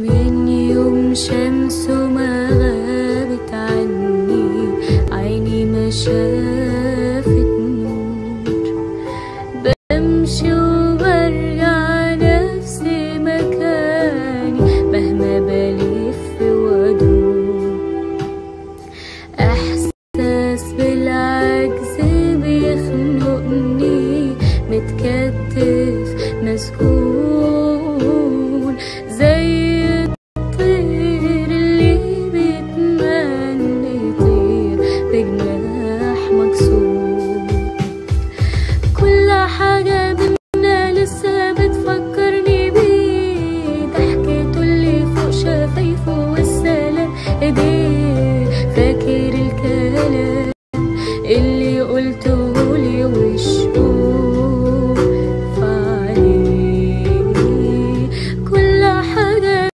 من يوم شمسه ما غابت عني عيني ما شافت نور بمشي وبرجع نفس مكاني مهما بلف وادور احساس بالعجز بيخنقني متكتف مسكون देखी